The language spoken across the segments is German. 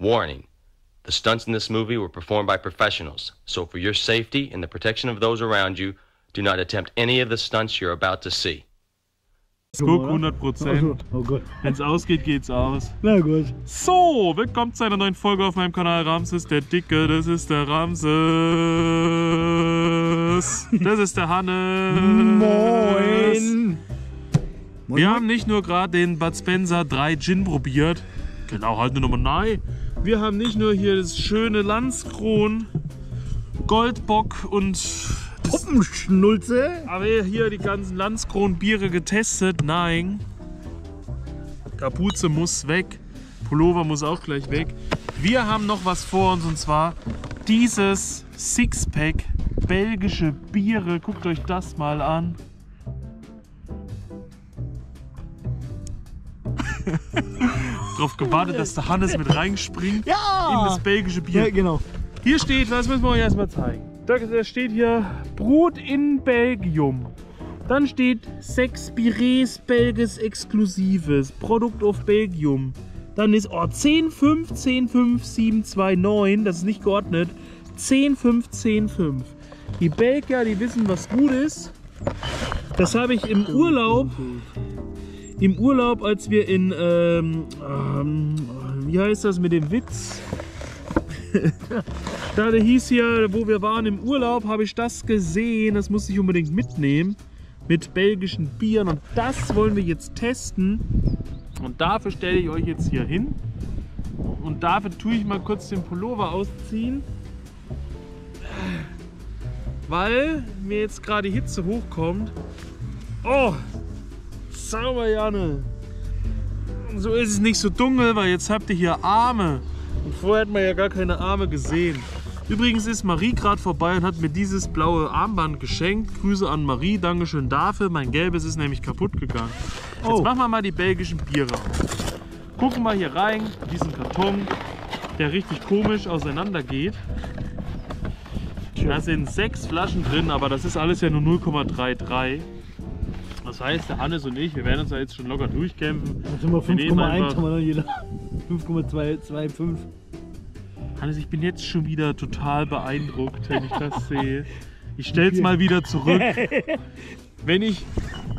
Warning the stunts in this movie were performed by professionals, so for your safety and the protection of those around you, do not attempt any of the stunts you're about to see. Guck, 100 Prozent. Oh Gott. Wenn es ausgeht, geht's aus. Na gut. So, willkommen zu einer neuen Folge auf meinem Kanal Ramses der Dicke. Das ist der Ramses. Das ist der Hannes. Moin. Wir haben nicht nur gerade den Bud Spencer 3 Gin probiert. Genau, halt eine Nummer nein. Wir haben nicht nur hier das schöne Landskron, Goldbock und Puppenschnulze. aber hier die ganzen Landskron-Biere getestet. Nein. Kapuze muss weg. Pullover muss auch gleich weg. Wir haben noch was vor uns und zwar dieses Sixpack belgische Biere. Guckt euch das mal an. Drauf gewartet, dass der Hannes mit reinspringt Ja. in das belgische Bier. Ja, genau. Hier steht, das müssen wir euch erstmal zeigen. Da, steht hier Brut in Belgium. Dann steht Sex Bires Belges Exklusives, Produkt of Belgium. Dann ist oh, 10, 5, 10, 5, 7, 2, 9, das ist nicht geordnet. 10, 5, 10, 5. Die Belgier, die wissen, was gut ist. Das habe ich im Urlaub, im Urlaub, als wir in, ähm, ähm, wie heißt das mit dem Witz? Da hieß hier, wo wir waren im Urlaub, habe ich das gesehen. Das muss ich unbedingt mitnehmen. Mit belgischen Bieren. Und das wollen wir jetzt testen. Und dafür stelle ich euch jetzt hier hin. Und dafür tue ich mal kurz den Pullover ausziehen. Weil mir jetzt gerade die Hitze hochkommt. Oh, sauber, Janne. So ist es nicht so dunkel, weil jetzt habt ihr hier Arme. Und vorher hat man ja gar keine Arme gesehen. Übrigens ist Marie gerade vorbei und hat mir dieses blaue Armband geschenkt. Grüße an Marie, Dankeschön dafür. Mein gelbes ist nämlich kaputt gegangen. Jetzt Oh. machen wir mal die belgischen Biere auf. Gucken mal hier rein, in diesen Karton, der richtig komisch auseinander geht. Da sind sechs Flaschen drin, aber das ist alles ja nur 0,33. Das heißt, der Hannes und ich, wir werden uns da jetzt schon locker durchkämpfen. Da sind wir Wir nehmen 5,1 einfach- haben wir dann jeder. 5,225. Hannes, ich bin jetzt schon wieder total beeindruckt, wenn ich das sehe. Ich stell's mal wieder zurück. Wenn ich,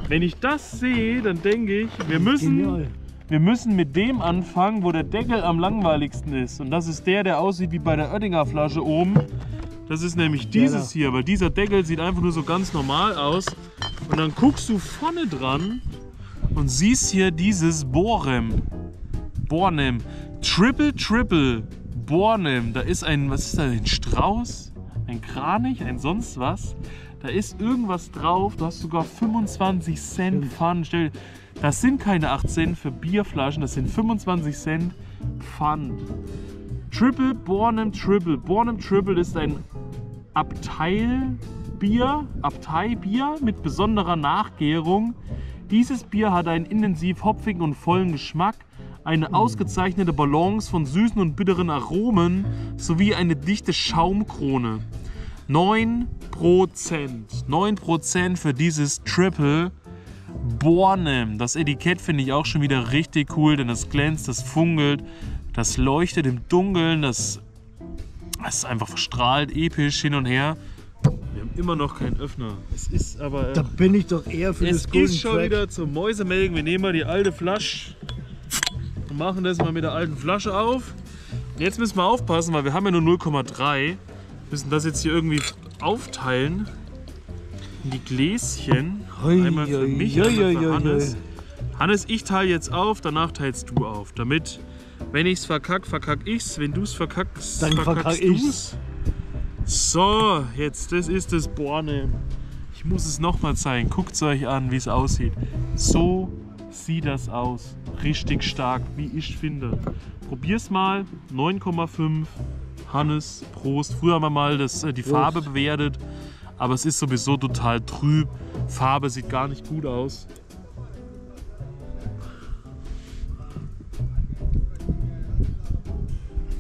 wenn ich das sehe, dann denke ich, wir müssen, Genial. wir müssen mit dem anfangen, wo der Deckel am langweiligsten ist. Und das ist der, der aussieht wie bei der Oettinger Flasche oben. Das ist nämlich dieses hier, weil dieser Deckel sieht einfach nur so ganz normal aus. Und dann guckst du vorne dran und siehst hier dieses Borem. Bornem. Triple Triple Bornem. Da ist ein, was ist da, ein Strauß? Ein Kranich? Ein sonst was? Da ist irgendwas drauf. Du hast sogar 25 Cent Pfand. Stell, das sind keine 8 Cent für Bierflaschen, das sind 25 Cent Pfand. Triple Bornem Triple. Bornem Triple ist ein Abteilbier, Abteibier mit besonderer Nachgärung. Dieses Bier hat einen intensiv hopfigen und vollen Geschmack, eine ausgezeichnete Balance von süßen und bitteren Aromen sowie eine dichte Schaumkrone. 9%. 9% für dieses Triple Bornem. Das Etikett finde ich auch schon wieder richtig cool, denn das glänzt, das funkelt, das leuchtet im Dunkeln, das, das ist einfach verstrahlt, episch hin und her. Immer noch keinen Öffner. Es ist aber. Da bin ich doch eher für es das Golden ist schon Track. wieder zum Mäusemelken. Wir nehmen mal die alte Flasche und machen das mal mit der alten Flasche auf. Jetzt müssen wir aufpassen, weil wir haben ja nur 0,3. Müssen das jetzt hier irgendwie aufteilen. In die Gläschen. Einmal für mich, hoi, einmal für Hannes. Hannes, ich teile jetzt auf, danach teilst du auf. Damit, wenn ich's verkack, verkack ich's. Wenn du's verkackst, Dann verkack verkackst ich's. du's. So, jetzt, das ist das Borne. Ich muss es nochmal zeigen. Guckt es euch an, wie es aussieht. So sieht das aus. Richtig stark, wie ich finde. Probier's mal. 9,5. Hannes, Prost. Früher haben wir mal das, äh, die Prost. Farbe bewertet. Aber es ist sowieso total trüb. Farbe sieht gar nicht gut aus.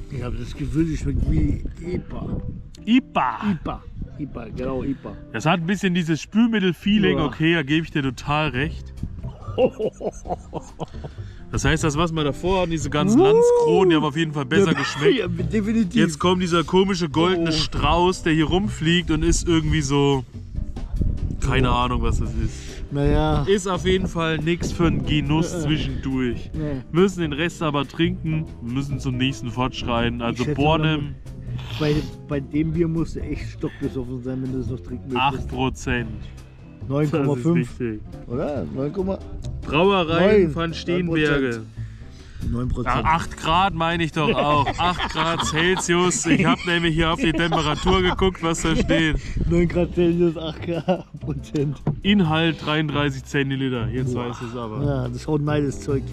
Ich habe das Gefühl, die schmeckt wie IPA. IPA. IPA. IPA, genau, IPA. Das hat ein bisschen dieses Spülmittel-Feeling. Ja. Okay, da gebe ich dir total recht. Das heißt, das, was wir davor hatten, diese ganzen Landskronen, die haben auf jeden Fall besser geschmeckt. Ja, definitiv. Jetzt kommt dieser komische goldene Oh. Strauß, der hier rumfliegt und ist irgendwie so. Keine Ahnung, was das ist. naja. Ist auf jeden Fall nichts für einen Genuss zwischendurch. Nee. Müssen den Rest aber trinken, müssen zum nächsten fortschreiten. Also Bornem Bei, bei dem Bier musst du echt stockbesoffen sein, wenn du es noch trinken 8 möchtest. Prozent. Das ist 9,5. wichtig. Oder? 9,9 Brauerei Neun. van Steenberge. Prozent. Ja, 8 Grad meine ich doch auch. 8 Grad Celsius. Ich habe nämlich hier auf die Temperatur geguckt, was da steht. 9 Grad Celsius, 8 Grad Prozent. Inhalt 33 Zentiliter. Jetzt weiß es aber. Ja, das haut neides Zeug.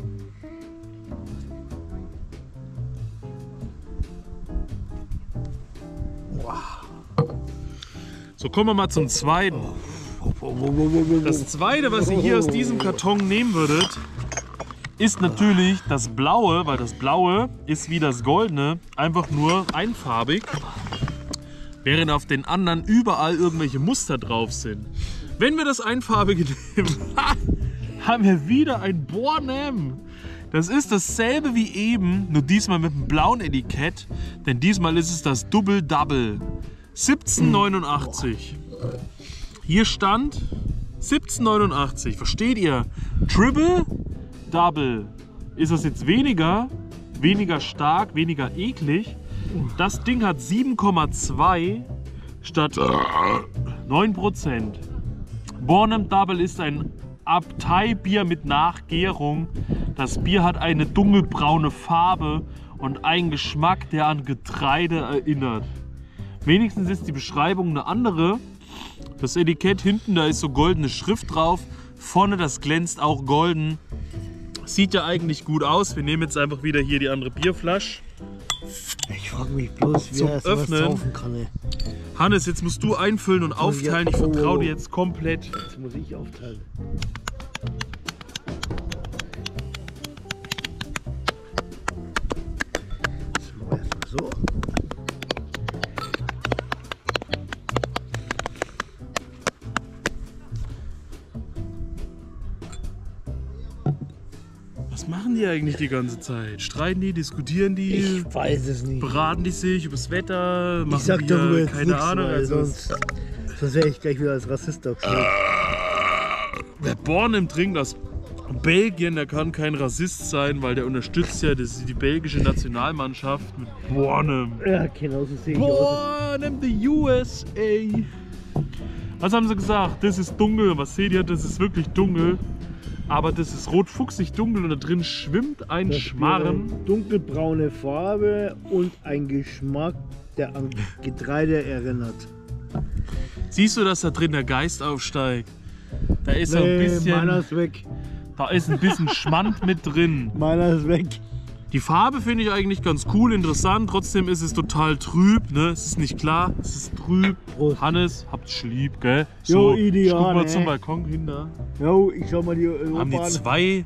So, kommen wir mal zum zweiten. Das zweite, was ihr hier aus diesem Karton nehmen würdet, ist natürlich das blaue, weil das blaue ist wie das goldene, einfach nur einfarbig, während auf den anderen überall irgendwelche Muster drauf sind. Wenn wir das einfarbige nehmen, haben wir wieder ein Bornem. Das ist dasselbe wie eben, nur diesmal mit einem blauen Etikett, denn diesmal ist es das Double Double. 1789. Hier stand 1789. Versteht ihr? Triple Double. Ist das jetzt weniger, weniger stark, weniger eklig? Das Ding hat 7,2 statt 9%. Bornem Double ist ein Abteibier mit Nachgärung. Das Bier hat eine dunkelbraune Farbe und einen Geschmack, der an Getreide erinnert. Wenigstens ist die Beschreibung eine andere. Das Etikett hinten, da ist so goldene Schrift drauf. Vorne, das glänzt auch golden. Sieht ja eigentlich gut aus. Wir nehmen jetzt einfach wieder hier die andere Bierflasche. Ich frage mich bloß, Zum wer es was Öffnen. kann. ey. Hannes, jetzt musst du einfüllen und aufteilen. Ich vertraue dir jetzt komplett. Das muss ich aufteilen. So. Machen die eigentlich die ganze Zeit? Streiten die, diskutieren die, Ich weiß es nicht. beraten die sich übers Wetter, machen Ich sag die darüber jetzt keine nichts, Ahnung. weil Also sonst, sonst wäre ich gleich wieder als Rassist aufgestellt. wer Born im Trinkt aus Belgien, der kann kein Rassist sein, weil der unterstützt ja das, die belgische Nationalmannschaft mit Bornem. Ja, genau so sehe ich. Bornem, the USA. Was haben sie gesagt? Das ist dunkel. Was seht ihr? Das ist wirklich dunkel. Aber das ist rotfuchsig dunkel und da drin schwimmt ein Das Schmarren. Dunkelbraune Farbe und ein Geschmack, der an Getreide erinnert. Siehst du, dass da drin der Geist aufsteigt? Da ist so ein Nee, bisschen, meiner ist weg. da ist ein bisschen Schmand mit drin. Meiner ist weg. Die Farbe finde ich eigentlich ganz cool, interessant. Trotzdem ist es total trüb. Ne? Es ist nicht klar, es ist trüb. Prost. Hannes, habt's lieb, gell? Jo, ich ideal, guck mal ne? zum Balkon hin da. Jo, ich schau mal die Haben die Europa zwei,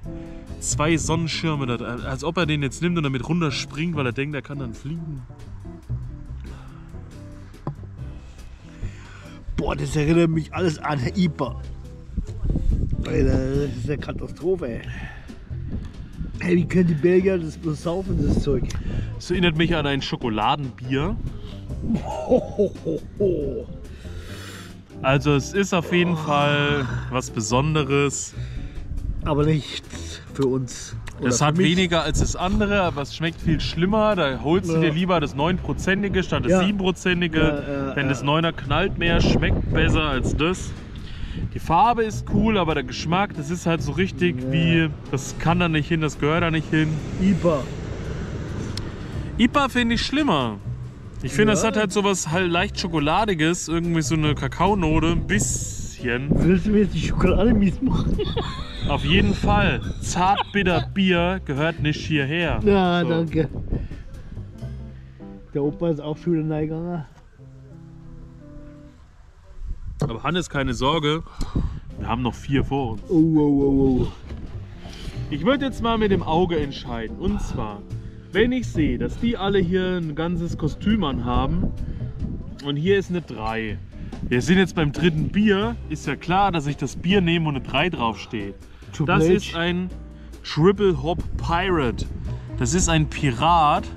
zwei Sonnenschirme da. Als ob er den jetzt nimmt und damit runterspringt, weil er denkt, er kann dann fliegen. Boah, das erinnert mich alles an IPA. Alter, das ist eine Katastrophe. ey. Ey, wie können die Belgier das bloß saufen, das Zeug? Es erinnert mich an ein Schokoladenbier. Ho, ho, ho, ho. Also es ist auf jeden Fall was Besonderes. Aber nichts für uns. Es hat mich. weniger als das andere, aber es schmeckt viel schlimmer. Da holst du Ja. dir lieber das 9%ige statt das Ja. 7%ige. Ja, Denn das 9er knallt mehr, schmeckt besser als das. Die Farbe ist cool, aber der Geschmack, das ist halt so richtig Ja. wie, das kann da nicht hin, das gehört da nicht hin. IPA. IPA finde ich schlimmer. Ich finde, Ja. das hat halt sowas halt leicht Schokoladiges, irgendwie so eine Kakaonote, ein bisschen. Willst du mir jetzt die Schokolade mies machen? Auf jeden Fall. Zartbitter Bier gehört nicht hierher. Ja, So. danke. Der Opa ist auch wieder Neiganger. Aber Hannes, keine Sorge, wir haben noch vier vor uns. Oh, oh, oh, oh. Ich würde jetzt mal mit dem Auge entscheiden. Und zwar, wenn ich sehe, dass die alle hier ein ganzes Kostüm anhaben und hier ist eine 3. Wir sind jetzt beim dritten Bier. Ist ja klar, dass ich das Bier nehme und eine 3 draufsteht. Das ist ein Triple Hop Pirate. Das ist ein Pirat.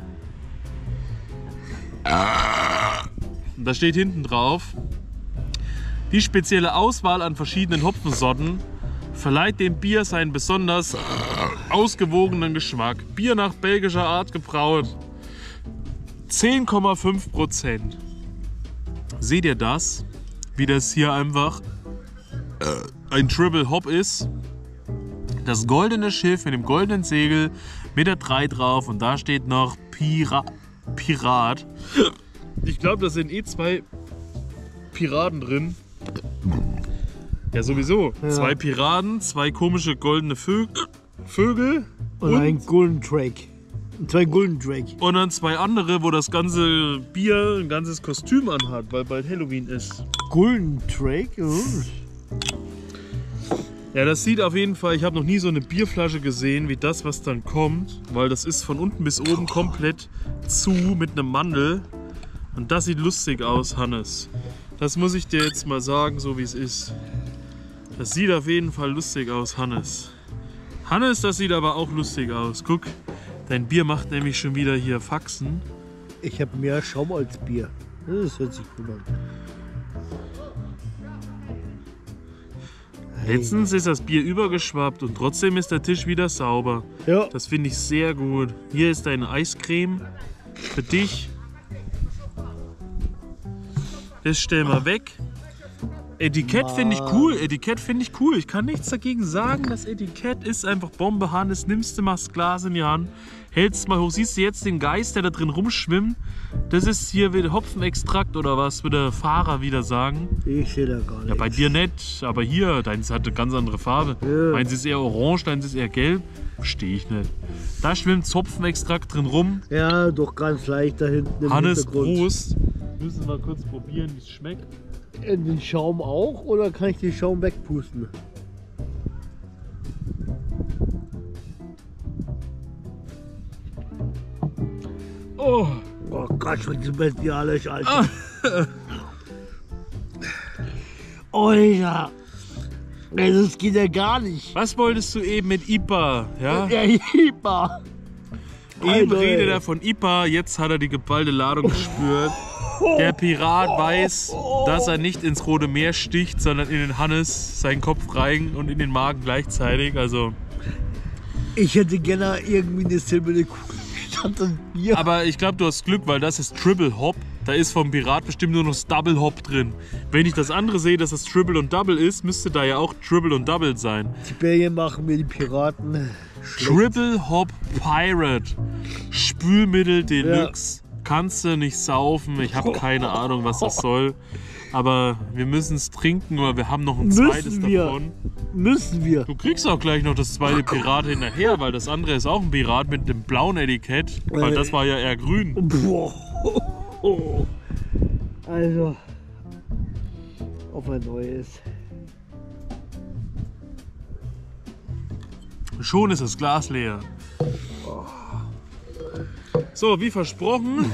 Da steht hinten drauf, die spezielle Auswahl an verschiedenen Hopfensorten verleiht dem Bier seinen besonders ausgewogenen Geschmack. Bier nach belgischer Art gebraut. 10,5 Prozent. Seht ihr das? Wie das hier einfach äh, ein Triple Hop ist. Das goldene Schiff mit dem goldenen Segel mit der 3 drauf und da steht noch Pira Pirat. Ich glaube, da sind eh zwei Piraten drin. Ja, sowieso. Zwei Piraten, zwei komische goldene Vö Vögel Und, ein Golden Drake. Und zwei Golden Drake. und dann zwei andere, wo das ganze Bier ein ganzes Kostüm anhat, weil bald Halloween ist. Golden Drake? Oh. Ja, das sieht auf jeden Fall, ich habe noch nie so eine Bierflasche gesehen, wie das, was dann kommt, weil das ist von unten bis oben komplett zu mit einem Mandel. Und das sieht lustig aus, Hannes. Das muss ich dir jetzt mal sagen, so wie es ist. Das sieht auf jeden Fall lustig aus, Hannes. Hannes, das sieht aber auch lustig aus. Guck, dein Bier macht nämlich schon wieder hier Faxen. Ich habe mehr Schaum als Bier. Das hört sich gut an. Letztens ist das Bier übergeschwappt und trotzdem ist der Tisch wieder sauber. Ja, Das finde ich sehr gut. Hier ist deine Eiscreme für dich. Das stellen wir weg. Etikett finde ich cool. Etikett finde ich cool. Ich kann nichts dagegen sagen. Das Etikett ist einfach Bombe. Hannes, nimmst du mal das Glas in die Hand, hältst mal hoch. Siehst du jetzt den Geist, der da drin rumschwimmt? Das ist hier wieder Hopfenextrakt oder was, würde der Fahrer wieder sagen. ich sehe da gar nicht. Ja, bei dir nicht, aber hier, deins hat eine ganz andere Farbe. Ja. Meins ist eher orange, deins ist eher gelb. Verstehe ich nicht. Da schwimmt Zopfenextrakt drin rum. Ja, doch ganz leicht da hinten im Hannes. Prost. Müssen wir kurz probieren, wie es schmeckt. In den Schaum auch oder kann ich den Schaum wegpusten? Oh, Oh Gott, schmeckt so bestialisch, Alter. Alter. Ey, Das geht ja gar nicht. was wolltest du eben mit IPA? Ja? Der Hieber. Eben redet er von IPA, jetzt hat er die geballte Ladung gespürt. Der Pirat weiß, dass er nicht ins Rote Meer sticht, sondern in den Hannes seinen Kopf rein und in den Magen gleichzeitig. Also Ich hätte gerne irgendwie eine silberne Kugel statt das Bier. Aber ich glaube, du hast Glück, weil das ist Triple Hop. Da ist vom Pirat bestimmt nur noch das Double Hop drin. Wenn ich das andere sehe, dass das Triple und Double ist, müsste da ja auch Triple und Double sein. Die Belgier machen mir die Piraten. schlecht. Triple Hop Pirate. Spülmittel Deluxe. Kannst du nicht saufen. Ich habe keine Ahnung, was das soll. Aber wir müssen es trinken, weil wir haben noch ein Müssen zweites wir. davon. Müssen wir. Du kriegst auch gleich noch das zweite Pirat hinterher, weil das andere ist auch ein Pirat mit dem blauen Etikett. Weil Äh. das war ja eher grün. Boah. Also, auf ein neues. Schon ist das Glas leer. So, wie versprochen,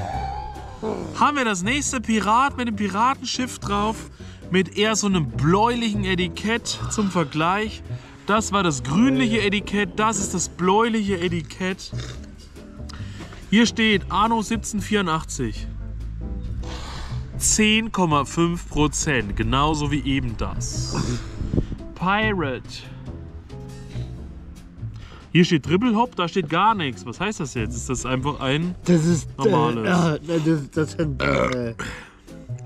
haben wir das nächste Pirat mit dem Piratenschiff drauf. Mit eher so einem bläulichen Etikett zum Vergleich. Das war das grünliche Etikett, das ist das bläuliche Etikett. Hier steht Anno 1784. 10,5 Prozent, genauso wie eben das. Pirate. Hier steht Triple Hop, da steht gar nichts. Was heißt das jetzt? Ist das einfach ein. Das ist. Normales. Äh, ja, das, das sind. Äh,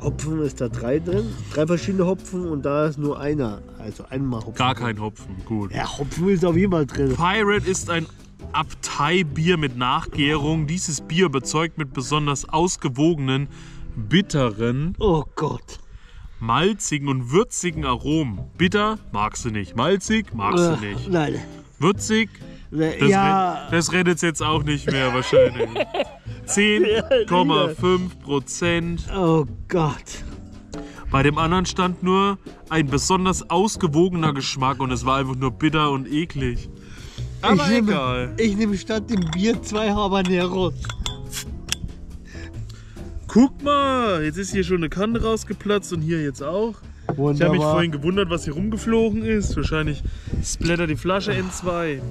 Hopfen ist da drei drin. Drei verschiedene Hopfen und da ist nur einer. Also einmal Hopfen. Gar kein Hopfen. Gut. Ja, Hopfen ist auf jeden Fall drin. Pirate ist ein Abteibier mit Nachgärung. Dieses Bier bezeugt mit besonders ausgewogenen, bitteren, Oh Gott. malzigen und würzigen Aromen. Bitter magst du nicht. Malzig magst du Äh, nicht. Nein. Würzig, das, ja, red, das rettet jetzt auch nicht mehr wahrscheinlich. 10,5 Prozent. oh Gott. Bei dem anderen stand nur ein besonders ausgewogener Geschmack und es war einfach nur bitter und eklig. Aber ich nehme, egal. Ich nehme statt dem Bier zwei Habaneros. Guck mal, jetzt ist hier schon eine Kante rausgeplatzt und hier jetzt auch. Ich habe mich Wunderbar. vorhin gewundert, was hier rumgeflogen ist. Wahrscheinlich splattert die Flasche in zwei.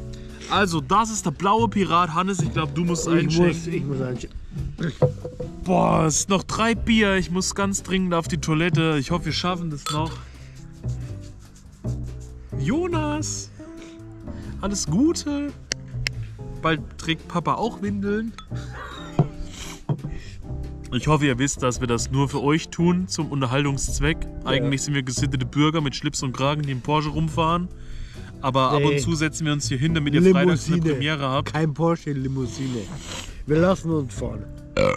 Also, das ist der blaue Pirat. Hannes, ich glaube, du musst Ich muss, ich muss einschenken. Boah, es sind noch drei Bier. Ich muss ganz dringend auf die Toilette. Ich hoffe, wir schaffen das noch. Jonas, alles Gute. Bald trägt Papa auch Windeln. Ich hoffe, ihr wisst, dass wir das nur für euch tun, zum Unterhaltungszweck. Eigentlich sind wir gesittete Bürger mit Schlips und Kragen, die im Porsche rumfahren. Aber ab und zu setzen wir uns hier hin, damit ihr freitags eine Premiere habt. Kein Porsche, Limousine. Wir lassen uns fahren. Ja,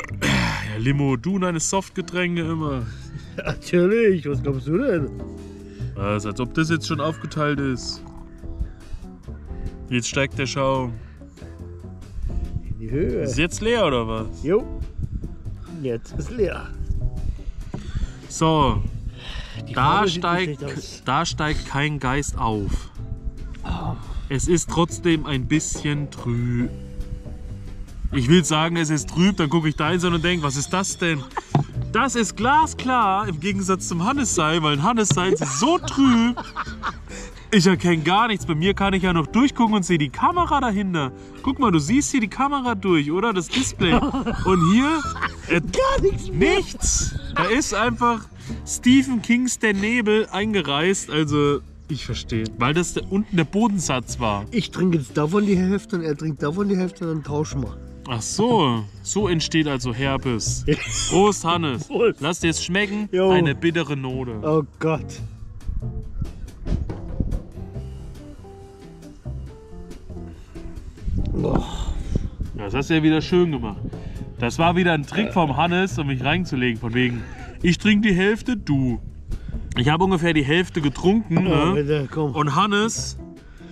Limo, du und deine Softgetränke immer. Natürlich, was glaubst du denn? Was, als ob das jetzt schon aufgeteilt ist. Jetzt steigt der Schaum. In die Höhe. Ist jetzt leer oder was? Jo. Jetzt ist leer. So, da steigt, da steigt kein Geist auf. Es ist trotzdem ein bisschen trüb. Ich will sagen, es ist trüb, dann gucke ich da hin und denke, was ist das denn? Das ist glasklar im Gegensatz zum Hannessein, weil ein Hannessein ist so trüb. Ich erkenne gar nichts. Bei mir kann ich ja noch durchgucken und sehe die Kamera dahinter. Guck mal, du siehst hier die Kamera durch, oder? Das Display. Und hier äh, Gar nichts mehr. nichts. Da ist einfach Stephen Kings Der Nebel eingereist. Also, ich verstehe. Weil das der, unten der Bodensatz war. Ich trinke jetzt davon die Hälfte und er trinkt davon die Hälfte und dann tauschen wir. Ach so, so entsteht also Herpes. Prost, Hannes. Prost. Lass dir es schmecken. Jo. Eine bittere Note. Oh Gott. Oh, Das hast du ja wieder schön gemacht. Das war wieder ein Trick vom Hannes, um mich reinzulegen. Von wegen, ich trinke die Hälfte, du. Ich habe ungefähr die Hälfte getrunken. oh, Ne? bitte. Und Hannes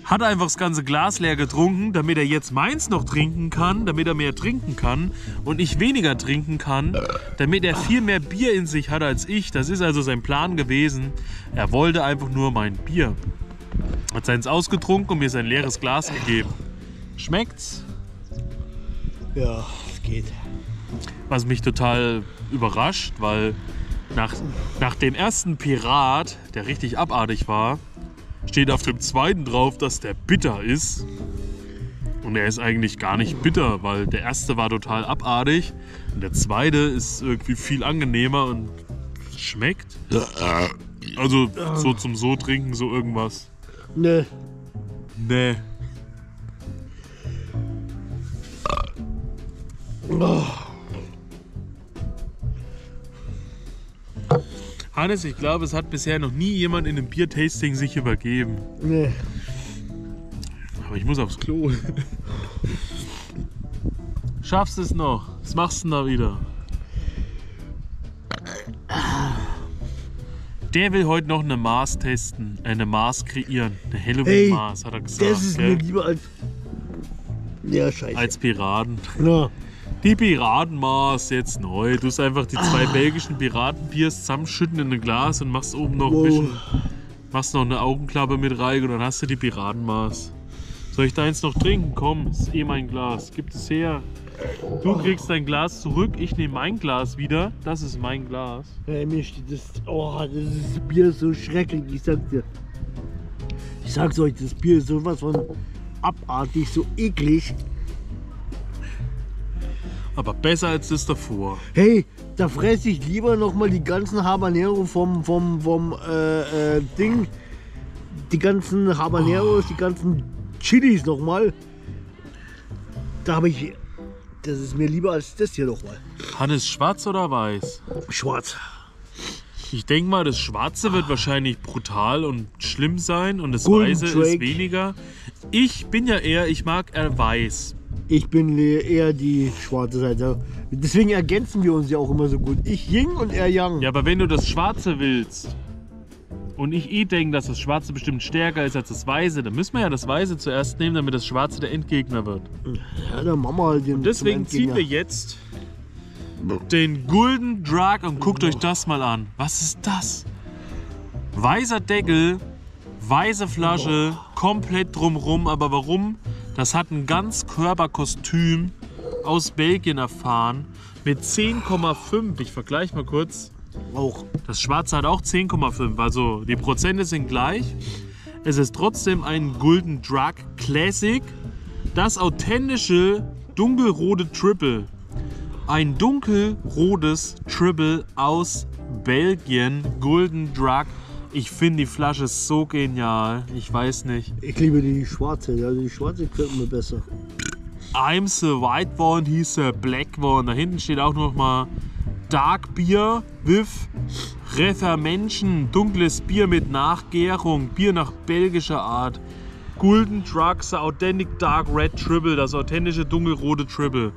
hat einfach das ganze Glas leer getrunken, damit er jetzt meins noch trinken kann, damit er mehr trinken kann und ich weniger trinken kann, damit er viel mehr Bier in sich hat als ich. Das ist also sein Plan gewesen. Er wollte einfach nur mein Bier. Hat seins ausgetrunken und mir sein leeres Glas gegeben. Schmeckt's? Ja, es geht. Was mich total überrascht, weil nach, nach dem ersten Pirat, der richtig abartig war, steht auf dem zweiten drauf, dass der bitter ist. Und er ist eigentlich gar nicht bitter, weil der erste war total abartig und der zweite ist irgendwie viel angenehmer und schmeckt. Also so zum so trinken, so irgendwas. Ne, Nee. Hannes, ich glaube, es hat bisher noch nie jemand in einem Biertasting sich übergeben. ne. Aber ich muss aufs Klo. Schaffst es noch? Was machst du denn da wieder? Der will heute noch eine Mars testen, äh, eine Mars kreieren. Eine Ey, Halloween-Mars, hat er gesagt. Das ist gell? mir lieber als. Ja, scheiße. Als Piraten. Na, Die Piratenmaß jetzt neu. Du hast einfach die Ah. zwei belgischen Piratenbiers zusammenschütten in ein Glas und machst oben noch ein Wow. bisschen. Machst noch eine Augenklappe mit rein und dann hast du die Piratenmaß. Soll ich deins noch trinken? Komm, ist eh mein Glas. Gib es her. Du kriegst dein Glas zurück, ich nehme mein Glas wieder. Das ist mein Glas. Ey, mir steht das. Oh, das ist, Bier ist so schrecklich, ich sag's dir. Ich sag's euch, das Bier ist sowas von abartig, so eklig. Aber besser als das davor. Hey, da fresse ich lieber noch mal die ganzen Habanero vom, vom, vom äh, äh, Ding. Die ganzen Habaneros, die ganzen Chilis noch mal. Da habe ich. Das ist mir lieber als das hier noch mal. Hannes, schwarz oder weiß? Schwarz. Ich denke mal, das Schwarze wird wahrscheinlich brutal und schlimm sein und das Golden Weiße ist Drake. weniger. Ich bin ja eher, ich mag eher weiß. Ich bin eher die schwarze Seite. Deswegen ergänzen wir uns ja auch immer so gut. Ich Ying und er Yang. Ja, aber wenn du das Schwarze willst und ich eh denke, dass das Schwarze bestimmt stärker ist als das Weiße, dann müssen wir ja das Weiße zuerst nehmen, damit das Schwarze der Endgegner wird. Ja, dann machen wir halt den Deswegen zum ziehen wir jetzt den Golden Drug und guckt euch das mal an. Was ist das? Weißer Deckel, weiße Flasche, komplett drumrum. Aber warum? Das hat ein Ganzkörperkostüm aus Belgien erfahren mit 10,5. Ich vergleiche mal kurz. Auch. Das Schwarze hat auch 10,5, also die Prozente sind gleich. Es ist trotzdem ein Golden Drug Classic Das authentische dunkelrote Triple. Ein dunkelrotes Triple aus Belgien, Golden Drug. Ich finde die Flasche so genial. Ich weiß nicht. Ich liebe die schwarze, also die schwarze gefällt mir besser. I'm the White One, he's the Black One. Da hinten steht auch noch mal Dark Beer with Refermenschen. Dunkles Bier mit Nachgärung. Bier nach belgischer Art. Golden Drugs, Authentic Dark Red Triple. Das authentische dunkelrote Triple.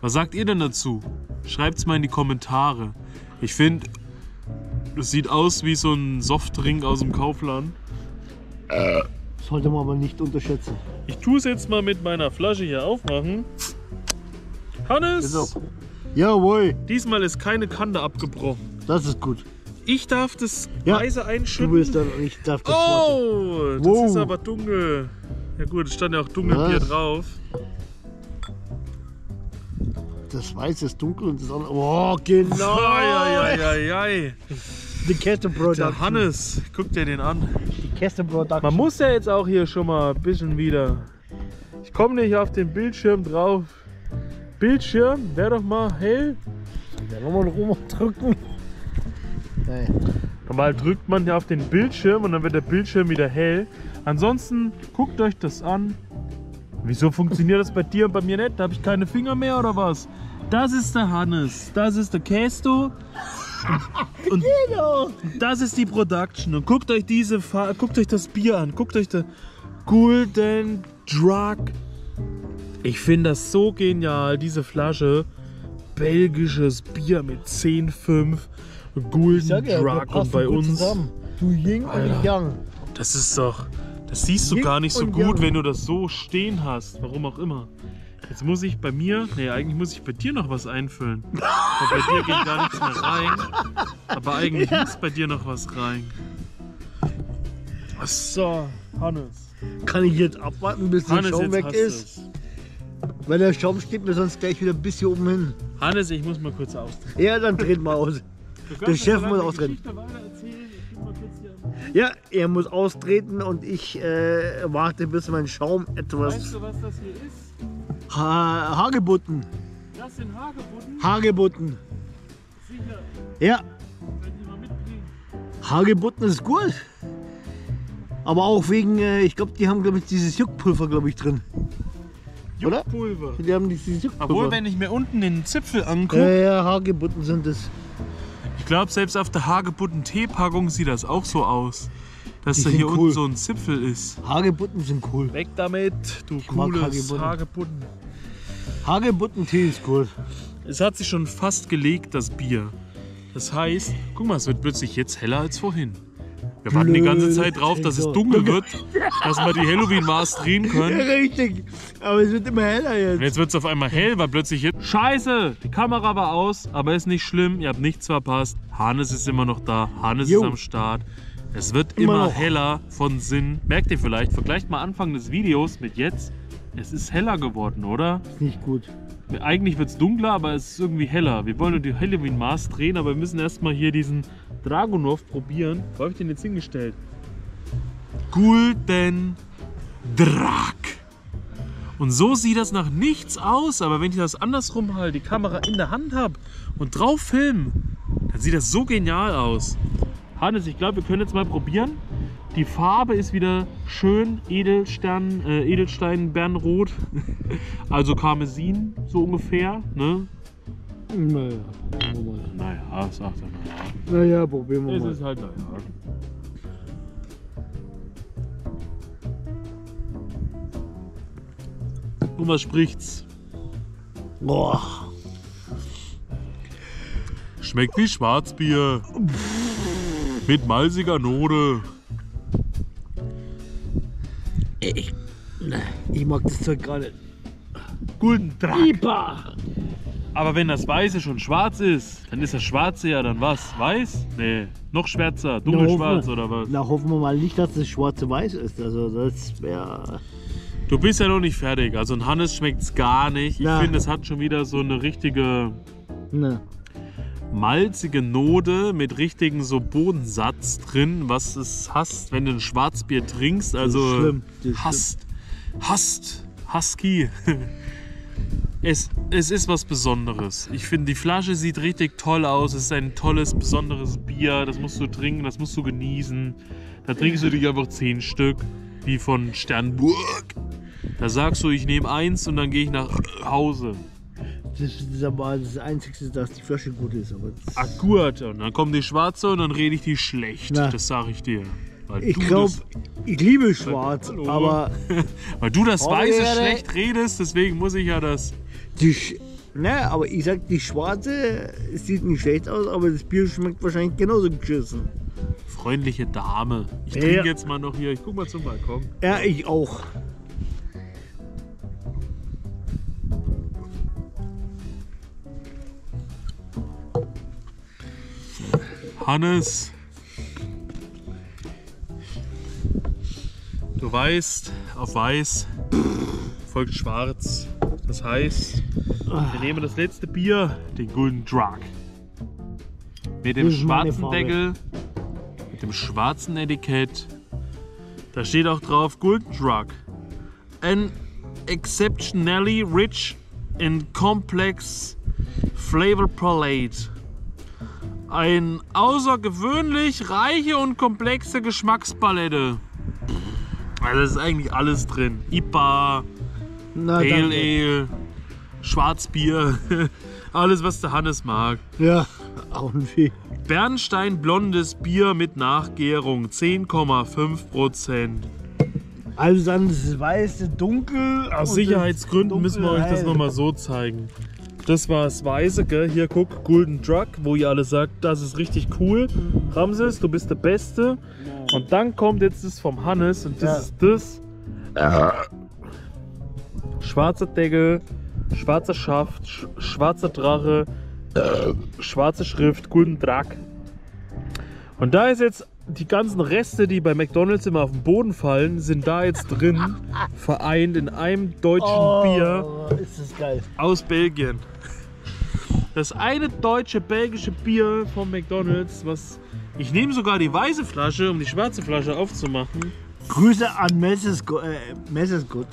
Was sagt ihr denn dazu? Schreibt's mal in die Kommentare. Ich finde, es sieht aus wie so ein Softdrink aus dem Kaufland. Sollte man aber nicht unterschätzen. Ich tue es jetzt mal mit meiner Flasche hier aufmachen. Hannes! Genau. Jawohl, Diesmal ist keine Kante abgebrochen. das ist gut. Ich darf das Ja, leise Du einschütten. bist dann, ich darf das oh, das Wow. ist aber dunkel. Ja gut, es stand ja auch Dunkelbier Was? drauf. Das Weiße ist dunkel und das andere. Oh, genau. Eieieiei. Die Kette Production. Der Hannes, guck dir den an. Die Kette Production. Man muss ja jetzt auch hier schon mal ein bisschen wieder. Ich komme nicht auf den Bildschirm drauf. Bildschirm, wär doch mal hell. Ja, nochmal rumdrücken. Nein. Normal drückt man ja auf den Bildschirm und dann wird der Bildschirm wieder hell. Ansonsten guckt euch das an. Wieso funktioniert das bei dir und bei mir nicht? Da habe ich keine Finger mehr oder was? Das ist der Hannes, das ist der Kesto und, und Genau. das ist die Production. Und guckt euch diese Fa guckt euch das Bier an, guckt euch das Golden Drug. Ich finde das so genial, diese Flasche. Belgisches Bier mit 10,5 Golden ja, Drug und bei uns. zusammen. Du Ying und Alter. ich Yang. Das ist doch. Das siehst du Yin gar nicht so und gut, Yang. wenn du das so stehen hast. Warum auch immer. Jetzt muss ich bei mir. Nee, eigentlich muss ich bei dir noch was einfüllen. Weil bei dir geht gar nichts mehr rein. Aber eigentlich muss bei dir noch was rein. Ach So, Hannes. Kann ich jetzt abwarten, bis der Hannes, Schaum jetzt weg ist? du's. Weil der Schaum steht mir sonst gleich wieder ein bisschen oben hin. Hannes, ich muss mal kurz austreten. Ja, dann dreht mal aus. Der Chef muss austreten. Geschichte weitererzählen. Ich guck mal kurz hier an. Ja, er muss austreten und ich äh, warte, bis mein Schaum Weißt etwas du, was das hier ist? Ha Hagebutten. Das sind Hagebutten. Hagebutten. Sicher, Ja, wenn die mal mitbringen. Hagebutten ist gut. Aber auch wegen, äh, ich glaube, die haben, glaube ich, dieses Juckpulver, glaube ich, drin. Oder? Juckpulver. Die haben dieses Juckpulver. Obwohl, wenn ich mir unten den Zipfel ja, angucke, ja, Hagebutten sind es. ich glaube, selbst auf der Hagebutten Teepackung sieht das auch so aus. Dass da hier cool. unten so ein Zipfel ist. Hagebutten sind cool. Weg damit, du mag cooles Hagebutten. Hagebutten. Hagebutten-Tee ist cool. Es hat sich schon fast gelegt, das Bier. Das heißt, guck mal, es wird plötzlich jetzt heller als vorhin. Wir warten die ganze Zeit drauf, dass es dunkel wird, dass wir die Halloween-Maß drehen können. Richtig. Aber es wird immer heller jetzt. Und jetzt wird es auf einmal hell, weil plötzlich jetzt. Scheiße! Die Kamera war aus, aber ist nicht schlimm. Ihr habt nichts verpasst. Hannes ist immer noch da. Hannes Jo. ist am Start. Es wird Immer immer, heller von Sinn. Merkt ihr vielleicht? Vergleicht mal Anfang des Videos mit jetzt. Es ist heller geworden, oder? Nicht gut. Eigentlich wird es dunkler, aber es ist irgendwie heller. Wir wollen nur die Halloween-Maß drehen, aber wir müssen erstmal hier diesen Dragunov probieren. Wo habe ich den jetzt hingestellt? Gulden Drak. Und so sieht das nach nichts aus, aber wenn ich das andersrum halte, die Kamera in der Hand habe und drauf filmen, dann sieht das so genial aus. Hannes, ich glaube, wir können jetzt mal probieren. Die Farbe ist wieder schön Edelstern, äh, Edelstein Bernrot, also Karmesin so ungefähr. Ne? Naja, probieren wir mal. Naja, sagt er naja. Naja, probieren wir Es mal. ist halt naja. Und was spricht's? Boah. Schmeckt wie Schwarzbier. Mit malziger Note. Ich mag das Zeug gar nicht. Guten Tag. Ipa! Aber wenn das Weiße schon schwarz ist, dann ist das Schwarze ja dann was? Weiß? Nee, noch schwärzer, dunkelschwarz oder was? Na, hoffen wir mal nicht, dass das schwarze Weiß ist. Also, das wäre. Du bist ja noch nicht fertig. Also ein Hannes schmeckt's gar nicht. Ich finde, es hat schon wieder so eine richtige Ne. malzige Note mit richtigen so Bodensatz drin, was es hast, wenn du ein Schwarzbier trinkst. Also schlimm, das ist hast, Husky. Es, es ist was Besonderes. Ich finde, die Flasche sieht richtig toll aus. Es ist ein tolles, besonderes Bier. Das musst du trinken, das musst du genießen. Da trinkst du dich einfach zehn Stück, wie von Sternburg. Da sagst du, ich nehme eins und dann gehe ich nach Hause. Das ist aber das Einzige, dass die Flasche gut ist. Aber Ah, gut. Und dann kommt die schwarze und dann rede ich die schlecht. Na. Das sage ich dir. Weil ich glaube, ich liebe schwarz, Hallo. aber Weil du das Oh, Weiße ne. schlecht redest, deswegen muss ich ja das. die, Sch- ne, aber ich sag, die schwarze sieht nicht schlecht aus, aber das Bier schmeckt wahrscheinlich genauso geschissen. Freundliche Dame. Ich Ja. trinke jetzt mal noch hier. Ich guck mal zum Balkon. Ja, ich auch. Hannes. Du weißt, auf weiß folgt schwarz. Das heißt, wir nehmen das letzte Bier, den Golden Drug. Mit dem schwarzen. Deckel, mit dem schwarzen Etikett. Da steht auch drauf Golden Drug. An exceptionally rich and complex flavor palette. Ein außergewöhnlich reiche und komplexe Geschmackspalette. Also ist eigentlich alles drin. IPA, Na, Pale danke. Ale, Schwarzbier, alles was der Hannes mag. Ja, auch ein Vieh. Bernstein blondes Bier mit Nachgärung 10,5 Prozent. Also dann das weiße Dunkel. Aus Sicherheitsgründen das müssen wir euch das nochmal so zeigen. Das war das Weiße, gell? Hier guck, Golden Drug, wo ihr alle sagt, das ist richtig cool. Ramses, du bist der Beste. Und dann kommt jetzt das vom Hannes und das ist das. Schwarzer Deckel, schwarzer Schaft, sch schwarzer Drache, schwarze Schrift, Golden Drug. Und da ist jetzt die ganzen Reste, die bei McDonalds immer auf den Boden fallen, sind da jetzt drin, vereint in einem deutschen Oh, Bier ist das geil. aus Belgien. Das eine deutsche belgische Bier von McDonalds, was ich nehme sogar die weiße Flasche, um die schwarze Flasche aufzumachen. Grüße an Mrs. Go äh, Mrs. Gott.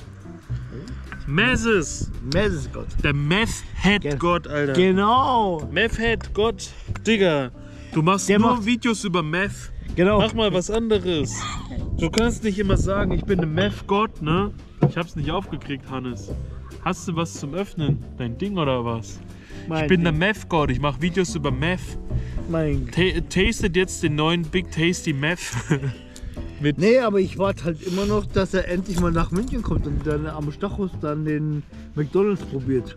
Messes, Mrs. Gott. der Meth Head Gott, Alter. Genau. Meth Head Gott, Digga. Du machst Der nur macht- Videos über Meth. Genau. Mach mal was anderes. Du kannst nicht immer sagen, ich bin der Meth Gott, ne? Ich hab's nicht aufgekriegt, Hannes. Hast du was zum Öffnen? Dein Ding oder was? Mein Ich bin der Ding. Meth Gott, ich mache Videos über Meth. Mein Ta tastet jetzt den neuen Big Tasty Meth. Mit Nee, aber ich warte halt immer noch, dass er endlich mal nach München kommt und dann am Stachus dann den McDonalds probiert.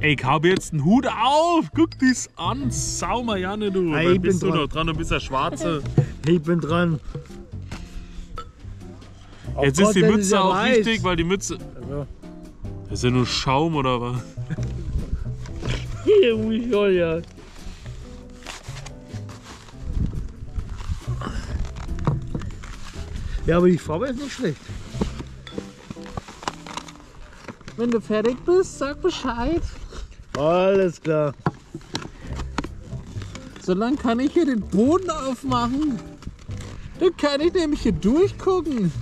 Ey, ich habe jetzt einen Hut auf. Guck dies an. Saumer Janne, du. Ey, Wann ich bist bin du dran. noch dran? Du bist der Schwarze. Hey, ich bin dran. Jetzt Gott, ist die Mütze ist ja auch weiß. richtig, weil die Mütze. Also. Das ist ja nur Schaum oder was? Hier, Michael, ja. Ja, aber die Farbe ist nicht schlecht. Wenn du fertig bist, sag Bescheid. Alles klar. Solange kann ich hier den Boden aufmachen. Dann kann ich nämlich hier durchgucken.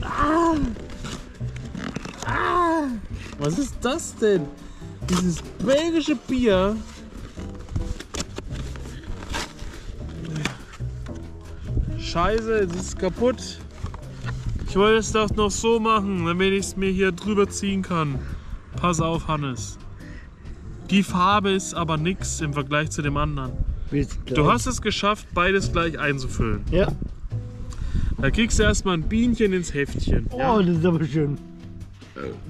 Ah. Ah. Was ist das denn? Dieses belgische Bier. Scheiße, es ist kaputt. Ich wollte es doch noch so machen, damit ich es mir hier drüber ziehen kann. Pass auf, Hannes. Die Farbe ist aber nix im Vergleich zu dem anderen. Du hast es geschafft, beides gleich einzufüllen. Ja. Da kriegst du erstmal ein Bienchen ins Heftchen. Oh, Ja, das ist aber schön.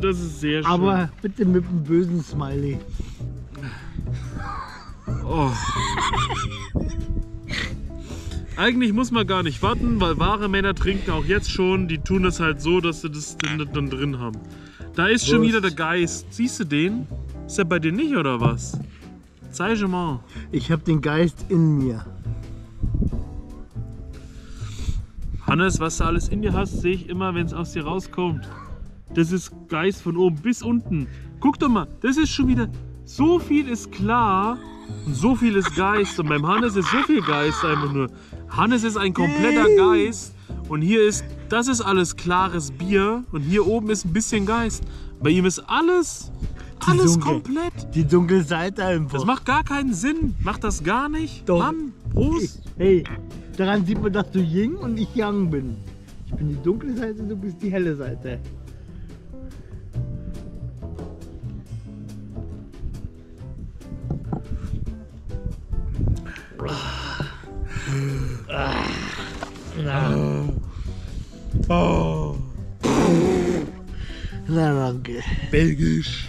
Das ist sehr schön. Aber bitte mit einem bösen Smiley. Oh. Eigentlich muss man gar nicht warten, weil wahre Männer trinken auch jetzt schon. Die tun das halt so, dass sie das dann, drin haben. Da ist schon Wurst. wieder der Geist. Siehst du den? Ist der bei dir nicht oder was? Zeig mal. Ich habe den Geist in mir. Hannes, was du alles in dir hast, sehe ich immer, wenn es aus dir rauskommt. Das ist Geist von oben bis unten. Guck doch mal, das ist schon wieder. So viel ist klar und so viel ist Geist. Und beim Hannes ist so viel Geist einfach nur. Hannes ist ein kompletter Geist Und hier ist, das ist alles klares Bier und hier oben ist ein bisschen Geist. Bei ihm ist alles, alles Dunkel. komplett. Die dunkle Seite einfach. Das macht gar keinen Sinn. Macht das gar nicht? Doch. Mann, Prost. Hey, daran sieht man, dass du Yin und ich Yang bin. Ich bin die dunkle Seite, du bist die helle Seite. Na danke. Belgisch.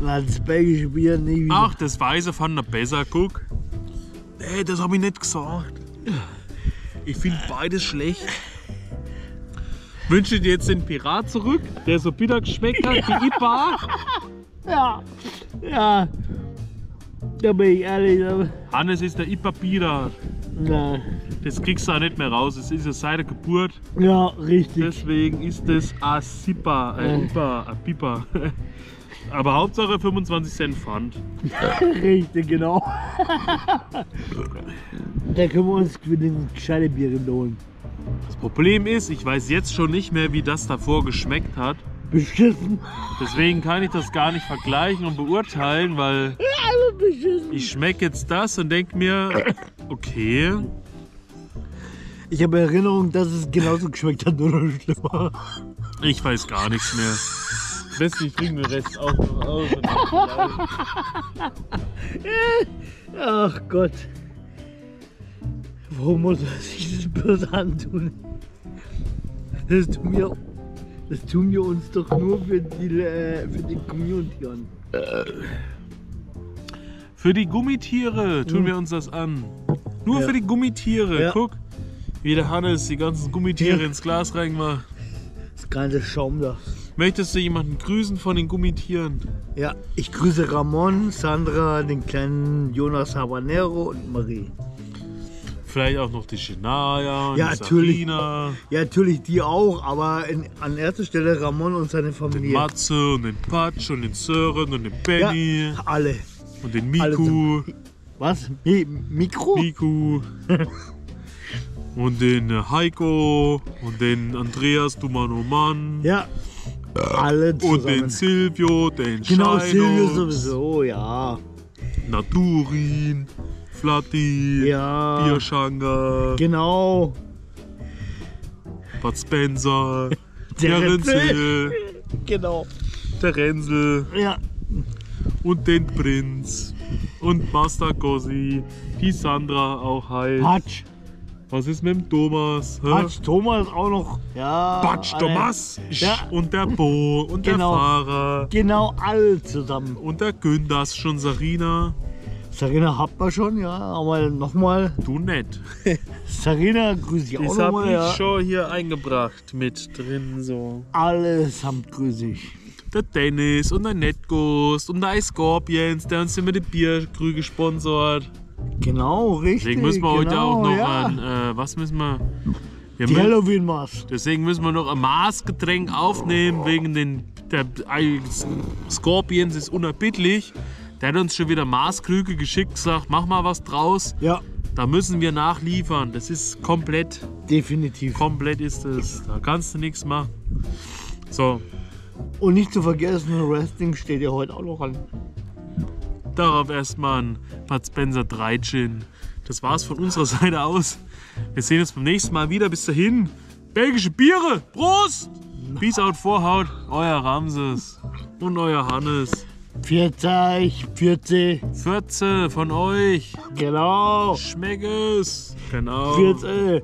Na, das belgische Bier nie wieder. Ach, das Weiße fand er besser, guck. Nee, das habe ich nicht gesagt. Ich finde beides schlecht. Wünsche dir jetzt den Pirat zurück, der so bitter geschmeckt hat wie IPA. Ja, ja. Da bin ich ehrlich. Hannes ist der IPA-Pirat. Na, Das kriegst du auch nicht mehr raus. Es ist ja seit der Geburt. ja, richtig. Deswegen ist es a Sipa, ein IPA, a Pipa. Aber Hauptsache 25 Cent Pfand. Richtig, genau. da können wir uns für den gescheite Bier holen. Das Problem ist, ich weiß jetzt schon nicht mehr, wie das davor geschmeckt hat. Beschissen. Deswegen kann ich das gar nicht vergleichen und beurteilen, weil Einfach beschissen. ich schmecke jetzt das und denke mir, okay, Ich habe Erinnerung, dass es genauso geschmeckt hat, nur noch schlimmer. ich weiß gar nichts mehr. Am besten ich trinke den Rest auch noch aus. Ach Gott. Warum muss er sich das böse antun? Das tun wir, das tun wir uns doch nur für die, äh, für die Community an. Für die Gummitiere tun wir uns das an. Nur Ja. für die Gummitiere. Ja. Guck, wie der Hannes die ganzen Gummitiere Ja. ins Glas reingemacht. Das ganze Schaum da. Möchtest du jemanden grüßen von den Gummitieren? Ja, ich grüße Ramon, Sandra, den kleinen Jonas Habanero und Marie. Vielleicht auch noch die Shania und Ja, die natürlich. Sabrina, Ja, natürlich die auch, aber in, an erster Stelle Ramon und seine den Familie. Matze und den Patsch und den Sören und den Benny Ja, alle. Und den Miku. Was? Mi Mikro? Miku und den äh, Heiko und den Andreas Dumanoman Ja, alle zusammen. und den Silvio, den genau, Silvio Scheinox, sowieso, ja. Naturin, Flatti, Ja. Bierschanga, Genau. Bud Spencer, Der der Renzel. Genau. der Rensel Ja, und den Prinz und Master Gossi, die Sandra auch heißt. Patsch. Was ist mit dem Thomas? hä? Patsch Thomas auch noch. Ja. Patsch alle. Thomas Ja. und der Bo und Genau. der Fahrer Genau, alle zusammen. und der Gündas schon Sarina. Sarina habt ihr schon, ja. Aber nochmal. Du nicht. Sarina grüße ich auch Das habe nochmal. ich Ja. schon hier eingebracht mit drin so. Allesamt grüße ich. Der Dennis und der Netghost und der Scorpions, der uns immer die Bierkrüge sponsort. Genau, richtig. Deswegen müssen wir heute genau, auch noch ja. ein, äh, was müssen wir? wir Die Halloween-Maß. Deswegen müssen wir noch ein Maßgetränk aufnehmen wegen den der äh, Scorpions ist unerbittlich. Der hat uns schon wieder Maßkrüge geschickt, gesagt, mach mal was draus. Ja, Da müssen wir nachliefern. Das ist komplett, definitiv. komplett ist es. Da kannst du nichts machen. So, Und nicht zu vergessen, Wrestling steht ja heute auch noch an. darauf erstmal ein Bud Spencer 3 Gin. Das war's von unserer Seite aus. Wir sehen uns beim nächsten Mal wieder. Bis dahin, belgische Biere. Prost! Peace out Vorhaut, euer Ramses und euer Hannes. 40, 40, 14 von euch. genau. Schmeck es. Genau. 40.